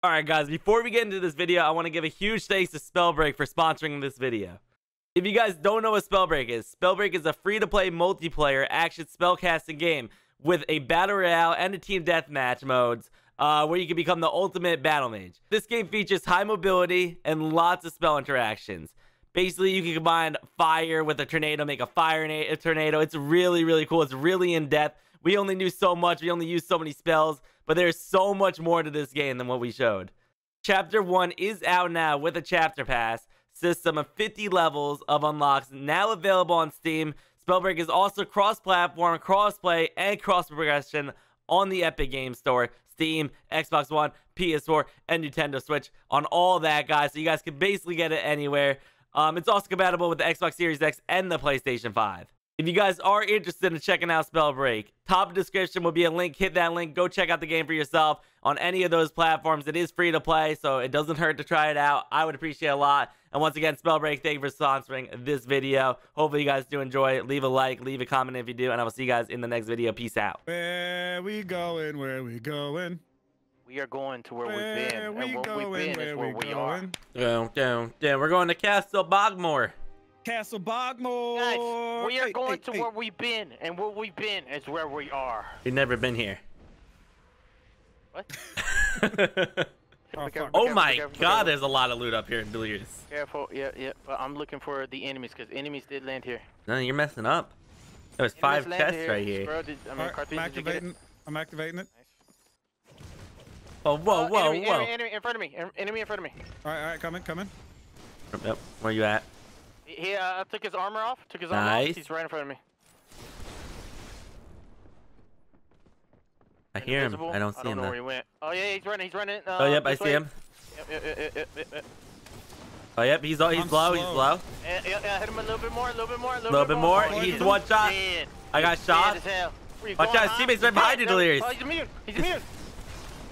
All right, guys, before we get into this video, I want to give a huge thanks to Spellbreak for sponsoring this video. If you guys don't know what Spellbreak is, Spellbreak is a free-to-play multiplayer action spellcasting game with a battle royale and a team deathmatch modes uh, where you can become the ultimate battle mage. This game features high mobility and lots of spell interactions. Basically, you can combine fire with a tornado, make a fire a tornado. It's really, really cool. It's really in-depth. We only knew so much. We only used so many spells. But there's so much more to this game than what we showed. Chapter 1 is out now with a chapter pass system of 50 levels of unlocks now available on Steam. Spellbreak is also cross-platform, cross-play, and cross-progression on the Epic Games Store, Steam, Xbox One, PS4, and Nintendo Switch on all that, guys. So you guys can basically get it anywhere. Um, it's also compatible with the Xbox Series X and the PlayStation 5. If you guys are interested in checking out Spellbreak, top description will be a link. Hit that link. Go check out the game for yourself on any of those platforms. It is free to play, so it doesn't hurt to try it out. I would appreciate a lot. And once again, Spellbreak, thank you for sponsoring this video. Hopefully you guys do enjoy it. Leave a like, leave a comment if you do, and I will see you guys in the next video. Peace out. Where we going? Where we going? We are going to where, where we've been, we and what going, we've been where is where we we, are. Down, down, down. We're going to Castle Bogmore. Castle Bogmore. Guys, we are Hey, going hey, to hey. where we've been, and where we've been is where we are. We've never been here. What? Oh, careful, oh careful, my careful, god, there's a lot of loot up here in Delirious. Careful, yeah, yeah. But I'm looking for the enemies because enemies did land here. No, you're messing up. There's Enemies five landed chests right here. Bro, did, I mean, Alright, Cartesian, I'm did you get it? activating. I'm activating it. Oh, whoa, Uh, whoa, enemy, whoa. Enemy, enemy in front of me. Enemy in front of me. All right, all right, coming, coming. Yep, where you at? He, he uh, took his armor off. Took his armor off. He's right in front of me. I hear him. I don't see I don't him know though. where he went. Oh yeah, he's running. He's running. Uh, Oh, yep, I see way. him. Yep, yep, yep, yep, yep, yep, yep. Oh, yep, he's he's I'm low, he's slow. low. Yeah, yeah, yeah, hit him a little bit more, a little bit more, a little, Little bit more. Oh, He's one shot. Dead. I got Dead shot. as hell. Watch out, huh? teammates right He's behind you, Delirious. Oh, he's immune. He's immune.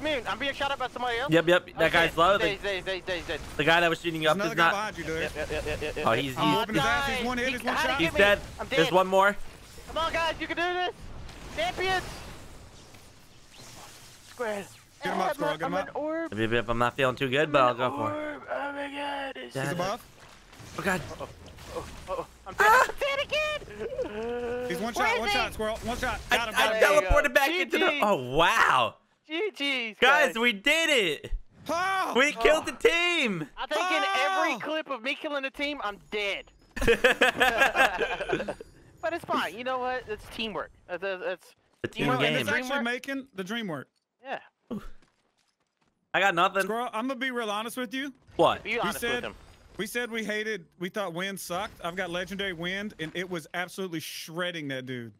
Immune. I'm being shot at by somebody else. Yep, yep, Oh, that guy's low. He's dead, The, he's dead, he's dead, he's dead, he's dead. the guy that was shooting you There's up is not. behind you, dude. Yep, yep, yep, yep, yep, yep. Oh, he's I'm he's, whooping. He's one hit. He's one shot. he's dead. I'm There's one more. Come on, guys, you can do this. Champions. Square. Get him up, I'm Squirrel, get him I'm an up. orb. If if I'm not feeling too good, but I'm I'll an go for it. Oh my god. It's Yeah. He's just- above. Oh god. Oh, oh, I'm ah! dead. I'm dead again. He's one Where shot. is One he? shot. Squirrel. One shot. I, Got him. I Got him. There you go. teleported back into the. Oh wow, GG's, guys, we did it. Oh! We killed the team. I think in every Oh. clip of me killing the team, I'm dead. but it's fine. You know what? It's teamwork. That's, that's, that's the You team know, and game. it's actually making the dream work. yeah. I got nothing. Squirrel, I'm gonna be real honest with you. What? Be honest said- with him. We said we hated, we thought wind sucked. I've got legendary wind, and it was absolutely shredding that dude.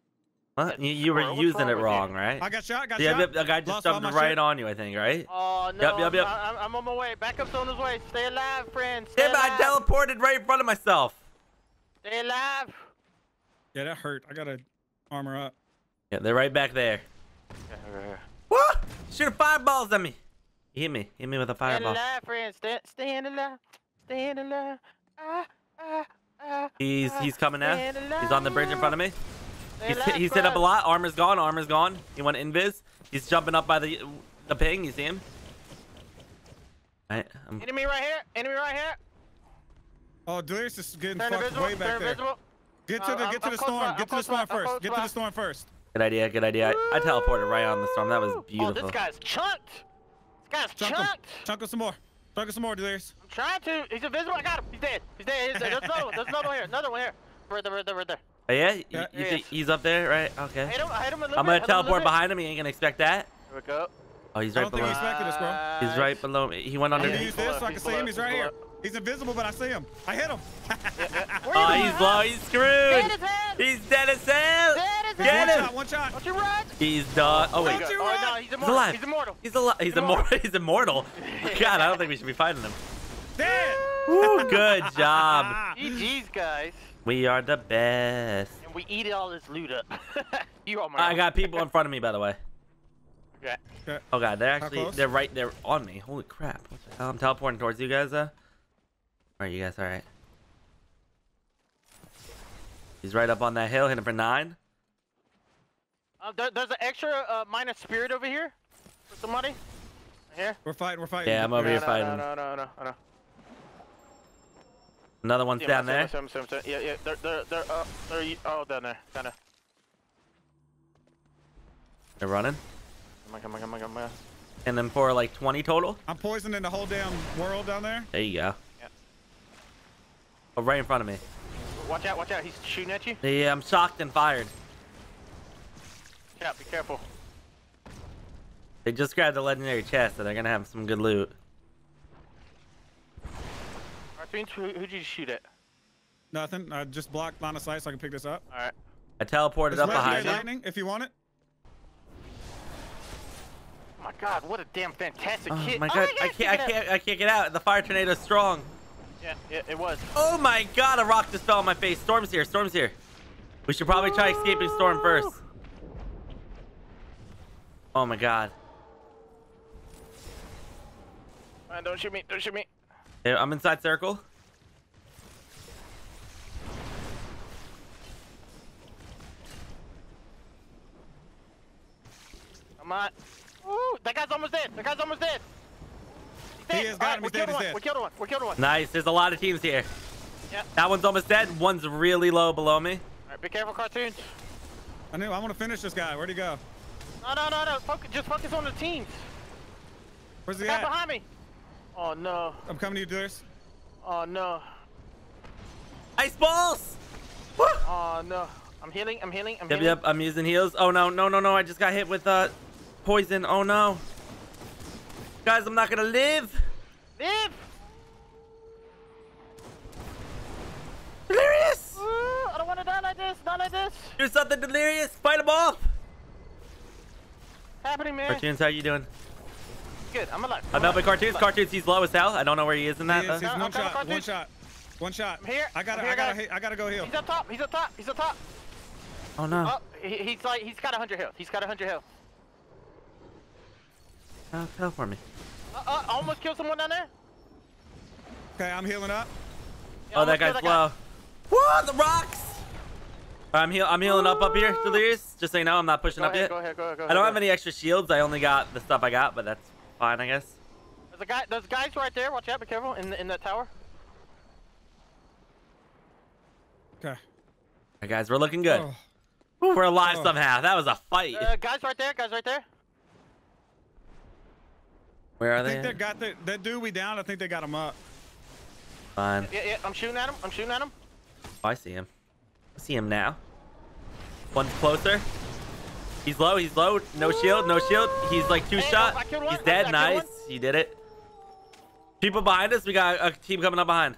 What? You, you were what's using it wrong, you? right? I got shot. Got Yeah, shot. yep, the guy just Lost all jumped right shit. on you, I think, right? Oh no! Yep, yep, yep. I, I'm- I'm on my way. Backup's on his way. Stay alive, friends. Stay Yeah, but I teleported right in front of myself. Stay alive. Yeah, that hurt. I gotta armor up. Yeah, they're right back there. What? Shooting fireballs at me. He hit me. Hit me with a fireball. Stay alive, friends. Stay, staying alive. Staying alive. Ah, ah, ah. He's ah, he's coming now. He's on the bridge in front of me. Stay He's alive, he's hit up a lot. Armor's gone. Armor's gone. He went invis. He's jumping up by the the ping. You see him? Right. I'm, Enemy right here. Enemy right here. Oh, Delirious is getting Turn fucked invisible. way back Turn there. invisible. Get to Uh, the I'm- get to I'm the storm. Get to the storm first. Get to the storm first. good idea. Good idea. I, I teleported right on the storm. That was beautiful. Oh, this guy's chunked. This guy's Chunk him. Chunk him some more. Chunk him some more, Delirious. I'm trying to. He's invisible. I got him. He's dead. He's dead. He's dead. There's another one. There's another one here. Another one here. Right there, right there, right there. Oh, yeah. You, Yeah. you think Yes. he's up there, right? Okay. I hit him. I hit him a little I'm gonna hit him a teleport bit. behind him. He ain't gonna expect that. Here we go. Oh, he's I right don't think below. he's expecting us, bro. He's right below me. He went I'm under. gonna Yeah, use he's this so I can he's see him. below, He's he's right here. below. He's invisible, but I see him. I hit him. Oh, he's low. He's screwed. as. He's dead as hell. Dead as He's Get one him. shot. One shot. Don't you run. He's done. Oh wait. Don't you oh, no, he's He's alive. He's immortal. He's alive. He's immortal. immortal. He's immortal. God, I don't think we should be fighting him. Dead. Woo, good job. GG's, guys. We are the best. And we eat all this loot up. you all my I got people in front of me, by the way. Okay. Okay. Oh god, they're actually they're right there on me. Holy crap! What the hell? I'm teleporting towards you guys. Uh, are you guys all right? He's right up on that hill, hitting for nine. Uh, there, there's an extra uh, minus spirit over here for somebody. Here. We're fighting. We're fighting. Yeah, I'm over no, here no, fighting. No, no, no, no, no. Another one's Yeah, down I see him, there. Yeah, yeah. They're, they're, they're, uh, they're, oh, down there, down there. They're running. Come on, come on, come on, come on. And then for like 20 total. I'm poisoning the whole damn world down there. There you go. Yeah. Oh, right in front of me. Watch out, watch out. He's shooting at you. Yeah, I'm shocked and fired. Yeah, be careful. They just grabbed the legendary chest, so they're gonna have some good loot. Cartoonz, who, who'd you shoot at? Nothing. I just blocked line of sight so I can pick this up. All right. I teleported There's up behind you. lightning if you want it. Oh my God, what a damn fantastic Oh kit. my Oh god, I can't, I check it out. can't, I can't get out. The fire tornado's strong. Yeah, yeah, it was. Oh my god, a rock just fell on my face. Storm's here, Storm's here. We should probably try escaping Storm first. Oh my god. Man, don't shoot me, don't shoot me. Yeah, I'm inside circle. Come on. Ooh, that guy's almost dead. That guy's almost dead. He's He dead. is, got All him, we he's dead, killed one. dead. We killed one. We killed one. Nice, there's a lot of teams here. Yeah. That one's almost dead. One's really low below me. All right, be careful, Cartoonz. I knew. I want to finish this guy. Where'd he go? No, no, no, no. Focus, just focus on the teams. Where's The he guy at? behind me. Oh no. I'm coming to you, Darius. Oh no. Ice balls! Woo! Oh no. I'm healing. I'm healing. I'm Yep, healing. yep, I'm using heals. Oh no, no, no, no, I just got hit with uh, poison. Oh no. Guys, I'm not gonna live. Live. Delirious! Ooh, I don't want to die like this. Not like this. Do something delirious. Fight them off. Happening, man. Cartoonz, how you doing? Good. I'm alive. I'm helping alive. Cartoonz. Cartoonz, he's low as hell. I don't know where he is in that. He is, though. he's one I'm shot. One shot. One shot. I'm here. I gotta. I'm here, I gotta. guys. I gotta go heal. He's up top. He's up top. He's up top. Oh no. Oh, he, he's like he's got 100 health. He's got 100 health. Oh, tell for me. Uh, uh, I almost killed someone down there. Okay, I'm healing up. Yeah, Oh, that almost guy's killed low. Whoa, the rocks! I'm heal. I'm healing up up here, Delirious. Just so you know, I'm not pushing Go up ahead, yet. go ahead, go ahead, go I don't go have any extra shields. I only got the stuff I got, but that's fine, I guess. There's a guy. There's guys right there. Watch out. Be careful in the, in that tower. Okay. All right, guys, we're looking good. Oh, Ooh, we're alive Oh. somehow. That was a fight. Uh, guys right there. Guys right there. Where are I they? think they got the, that dude we down. I think they got him up. Fine. Yeah, yeah. I'm shooting at him. I'm shooting at him. Oh, I see him. I see him now. One's closer. He's low. He's low. No shield. No shield. He's like two Hey, shot. One. He's dead. Nice. He did it. People behind us. We got a team coming up behind.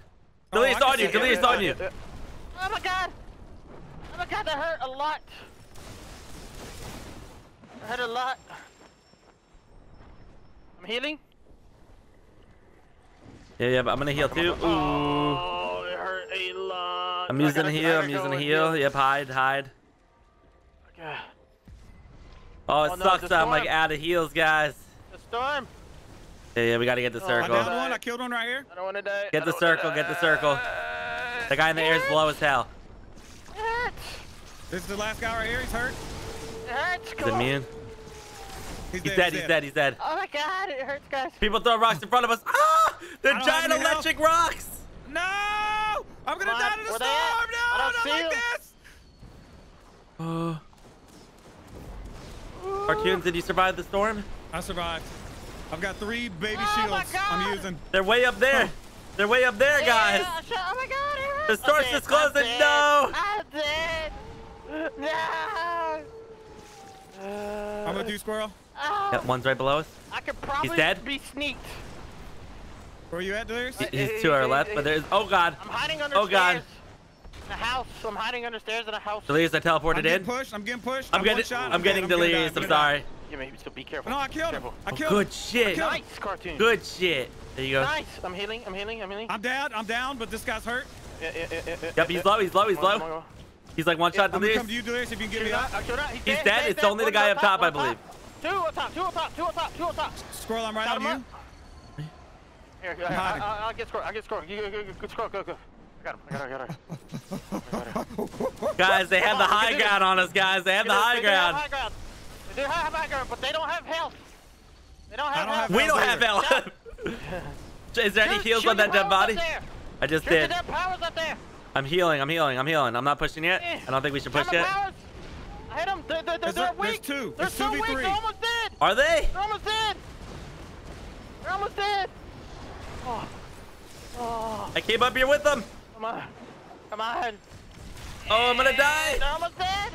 Oh, Delirious on you. Delirious on you. Oh my god. Oh my god, that hurt a lot. That hurt a lot. I'm healing. Yeah, yeah, but I'm gonna heal too. Ooh. Oh, it hurt a lot. I'm using a heal. I'm using a heal. Yep, hide, hide. Okay. Oh, it Oh, no, sucks the that I'm like out of heals, guys. The storm. Yeah, yeah, we gotta get the Oh, I circle. downed one. I killed one right here. I don't want to die. Get the circle, get the circle. The guy in the air is It low as hell. hurts. This is the last guy right here. He's hurt. It hurts. Is Come it on. immune? He's dead, he's dead, he's dead. Oh my god, it hurts, guys. People throw rocks in front of us. Ah! They're giant have any health. electric rocks! No! I'm gonna Come on, die to the where storm! they? No, I don't not see this! Oh. Cartoonz, did you survive the storm? I survived. I've got three baby Oh shields I'm using. They're way up there. They're way up there, guys. Yeah, oh my god, it hurts. The I'm source dead, is closing, no. I'm dead. No. I'm gonna do squirrel. Oh, Yep, one's right below us. I could probably dead? be sneaked. Where are you at, Darius? Uh, He's to our left, but there's. Oh god. I'm hiding under Oh, God. stairs. In a house. I'm hiding under stairs in a house. Delirious, I I'm teleported getting in. pushed. I'm getting pushed. I'm one getting. shot. I'm dead, getting gonna delirious. I'm gonna die. sorry. Yeah, maybe still be careful. No, I killed him. Careful. I Oh, killed good him. shit. Nice cartoon. Good shit. There you go. Nice. I'm healing. I'm healing. I'm healing. I'm down. I'm down, but this guy's hurt. Yeah, yeah, yeah, yeah, yeah, Yep, he's low. He's low. He's Come low. come on, come He's like one shot I'm gonna delirious. come to you, Delirious, if you can get on. me up. out. He's, He's dead, dead. dead, It's dead. only the guy up top, I believe. Two up top. Two up top. Two up top. Two up top. Squirrel, I'm right on him you. up. Here, here, I'm I, hiding. I, I'll get score. I'll get score. You, you, you, good score. Go, go. I got him. I got him. I got him. I got him. Guys, they have the Come on, we high ground on us, guys. They have the high They do have ground. high ground. They do have high ground, but they don't have health. They don't have don't have health. We don't have either. health. Is there any heals on that dead body? I just Shoot did. dead powers up there. I'm healing. I'm healing. I'm healing. I'm not pushing yet. Eh. I don't think we should push yet. powers. I hit them. They're, they're, they're, There's they're a- there's weak. two. They're There's so weak. 2v3. They're almost dead. Are they? They're almost dead. They're almost dead. Oh. Oh. I came up here with them. Come on. Come on. Oh, I'm gonna die. They're almost dead.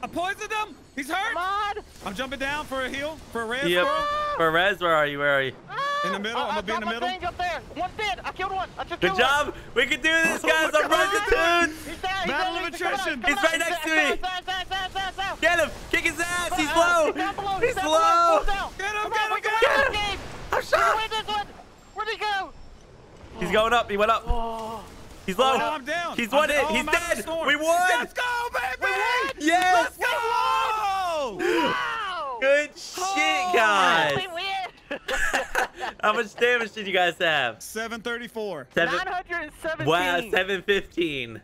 I poisoned him. He's hurt. Come hurt. on. I'm jumping down for a heal for a red Yep. squirrel. For Rez, where are you? Where are you? Ah! In the middle? I- I'm gonna be in the middle. thing up there. One's dead. I killed one. I just Good killed one. job. We can do this, guys. my I'm God. running He's down. He's Battle down. of He's coming attrition. up, coming He's right next to me. down, down. Get him. Kick his ass. He's low. He's down below. He's low. below. Pull. Get him, get him, get him. I'm We shot. win this one. Where'd he go? He's going up. He went up. Oh. He's Oh, low. I'm down. He's I'm one hit. Oh, He's I'm out of the dead. We won. Let's go, baby. Yes. Let's go. Wow. Good shit, oh, guys. We win. How much damage did you guys have? 734. Seven. 917. Wow, 715.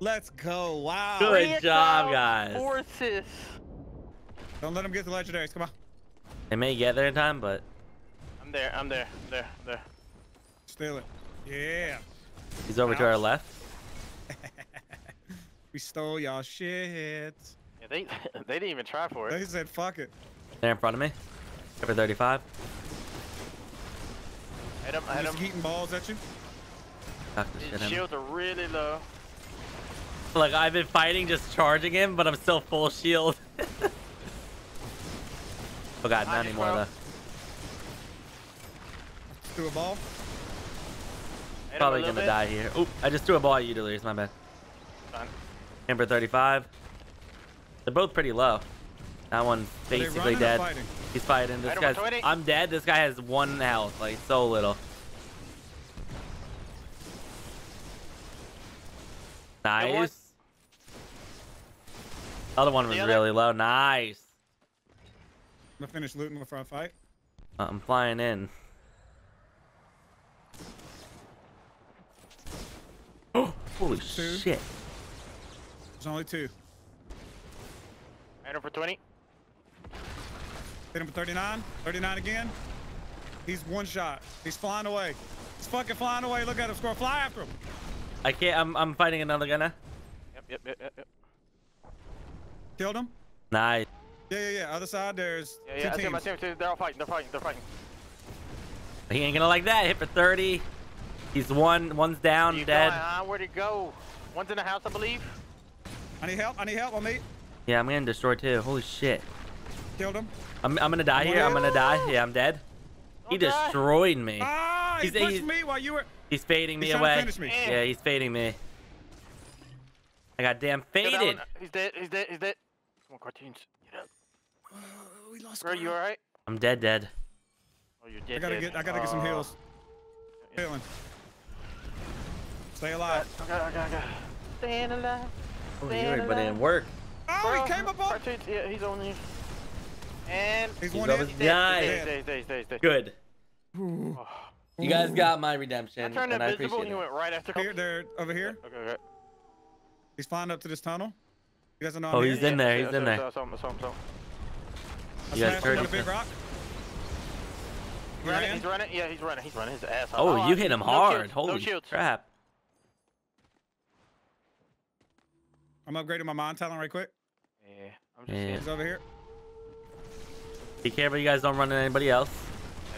Let's go. Wow. Good Three job, kills, guys. Forces. Don't let them get the legendaries. Come on. They may get there in time, but I'm there. I'm there. I'm there. I'm there. Steal it. Yeah. He's over to our left. We stole y'all shit. Yeah, they they didn't even try for it. They said fuck it. They're in front of me. Cover 35. Hit him. Hit Just him. eating balls at you. Knock the shit His shields are really low. Like I've been fighting just charging him, but I'm still full shield. oh god, not anymore though. Do a ball. Hit Probably gonna bit. die here. Oop, I just threw a ball at you, Delirious. My bad. Fine. Amber 35. They're both pretty low. That one's basically dead. fighting? He's fighting. This Item guy's. I'm dead. This guy has one health. Like so little. Good one. Nice. Other one was other- really low. Nice. I'm gonna finish looting before I fight. Uh, I'm flying in. Holy Two. shit. There's only two. Hit him for 20. Hit him for 39. 39 again. He's one shot. He's flying away. He's fucking flying away. Look at him. Score. Fly after him. I can't. I'm, I'm fighting another gunner. Yep, yep, yep, yep. yep. Killed him. Nice. Yeah, yeah, yeah. Other side, there's Yeah, two yeah. I see. I teams. see him. I see him. They're all fighting. They're fighting. They're fighting. He ain't gonna like that. Hit for 30. He's one. One's down. You dead. Going, huh? Where'd he go? One's in the house, I believe. I need help. I need help on me. Yeah, I'm getting destroyed too. Holy shit. Killed him. I'm, I'm gonna die Come here. I'm gonna die. Yeah, I'm dead. He Don't die. destroyed me. Ah, he He's- pushed he's- me while you were. He's fading me He's trying away. me. Yeah, he's fading me. I got damn Kill faded. He's dead. He's dead. He's dead. Come on, Cartoonz. Get up. We lost. Bro, you alright? I'm dead, dead. Oh, you're dead. I gotta dead. get. I gotta get some Oh. heals. Healing. Stay alive. Okay, okay, okay. Staying alive. Oh, Staying you but it didn't work. Oh, Bro, he oh. came up on. Yeah, he's on you. And He's He's one over- hit. dead. Nice. He's dead. He's dead. He's dead. He's dead. Good. Ooh. Oh. You guys got my redemption. I redemption, turned and I invisible appreciate and you went right after Here, they're over here. Okay, okay. He's flying up to this tunnel. He doesn't know. Oh, he's here. in there, Yeah, he's I in there. I saw him, I saw him, I saw him. I You guys heard him a big rock. He's running, he's running. Yeah, he's running. He's running his ass off. Oh, you hit him no hard. shields, Holy no shields. crap. I'm upgrading my mind talent right quick. Yeah, I'm just Yeah. He's over here. Be careful you guys don't run into anybody else.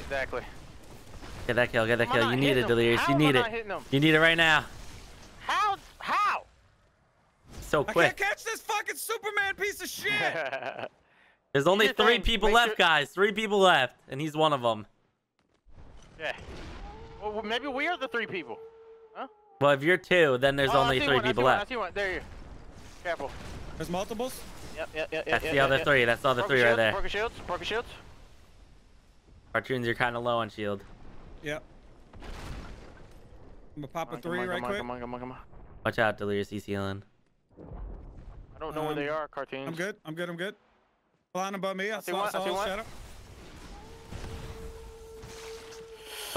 Exactly. Get that kill, get that Am kill. You need it. Delirious. How You need it. You need it right now. How? How? So quick. I can't catch this fucking Superman piece of shit. There's only your three thing. people Make left, sure- guys. Three people left, and he's one of them. yeah. Well, well, maybe we are the three people. Huh? Well, if you're two, then there's Oh, only three one, people left. I see one. There you. Careful. There's multiples. Yep, yep, yep. That's yep, the yep, other yep. three. That's all the other Broken three right there. Broken shields. Broken shields. Cartoonz, you're kind of low on shield. Yep. I'm gonna pop Come a three on, right come on, quick. Come on, come on, come on. Watch out, Delirious. He's healing. I don't know where they Um, are. Cartoonz. I'm good. I'm good. I'm good. Flying above me. I, see saw, one, I saw see a shadow.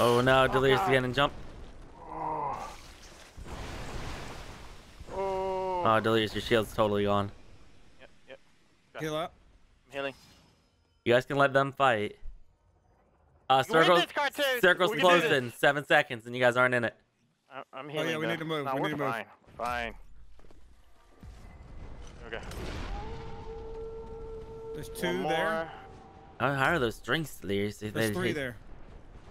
Oh no, Delirious is God. getting jumped. Oh. Oh, Delirious, your shield's totally gone. Yep, yep. Heal up. I'm healing. You guys can let them fight. Uh, You win circle, this, circle's We can do closed in seven seconds, and you guys aren't in it. I- I'm Oh, healing. yeah, we though. need to move, Nah, we we're need to move. fine. Fine. Okay. There's two more. there. How, how are those drinks, Lears? They- There's they- three there.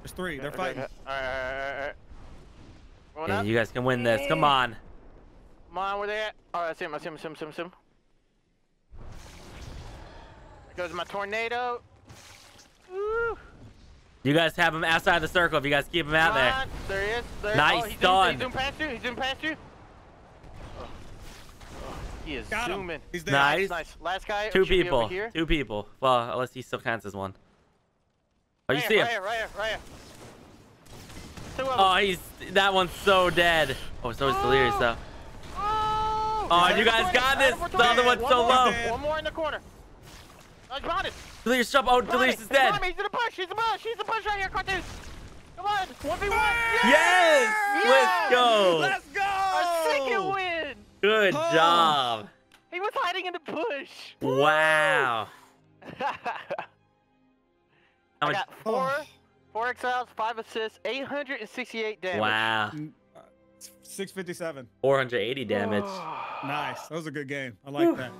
There's three. They're Okay, fighting. okay. All right, all right, all right. Yeah, you guys can win this. Come on. Come on, where they at? Oh, I see him, I see him, I see him, I see him, I see him. There goes my tornado. Woo. You guys have him outside the circle if you guys keep him out Come there. on. There he is. There. Nice, oh, he's done. Zooming, he's zooming past you. He's zooming past you. Oh. Oh, he is Got him. zooming. He's there. Nice. Nice. Last guy. Two people. Here. Two people. Well, unless he still counts as one. Oh, you right see here, him? Right here, right here, right here. Two of oh, them. Oh, he's that one's so dead. Oh, so is oh. Delirious though. Oh, Oh, you guys got this. the The other one's so low. One more in the corner. Oh, he's behind us. Delirious jump. Oh, Behind Delirious is dead. He's in the bush. He's in the bush. He's in the bush right here, cartoon. Come on. 1v1. Yes! Let's go. Let's go. Our second win. Good Oh. job. He was hiding in the bush. Wow. How I got four, Oh. four exiles, five assists, 868 damage. Wow. Mm, uh, 657. 480 damage. Nice. That was a good game. I like that.